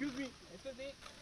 Excuse me.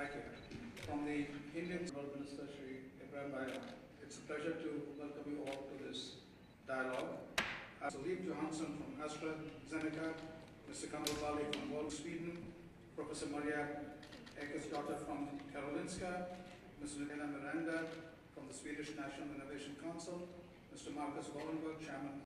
Excel from the Indian World Minister Shri Ibrahim Baylan, it's a pleasure to welcome you all to this dialogue. Uh, Salif Johansson from AstraZeneca, Mr. Kamal Bali from Wall Sweden, Professor Maria daughter from Karolinska, Ms. Nina Miranda from the Swedish National Innovation Council, Mr. Marcus Wallenberg, Chairman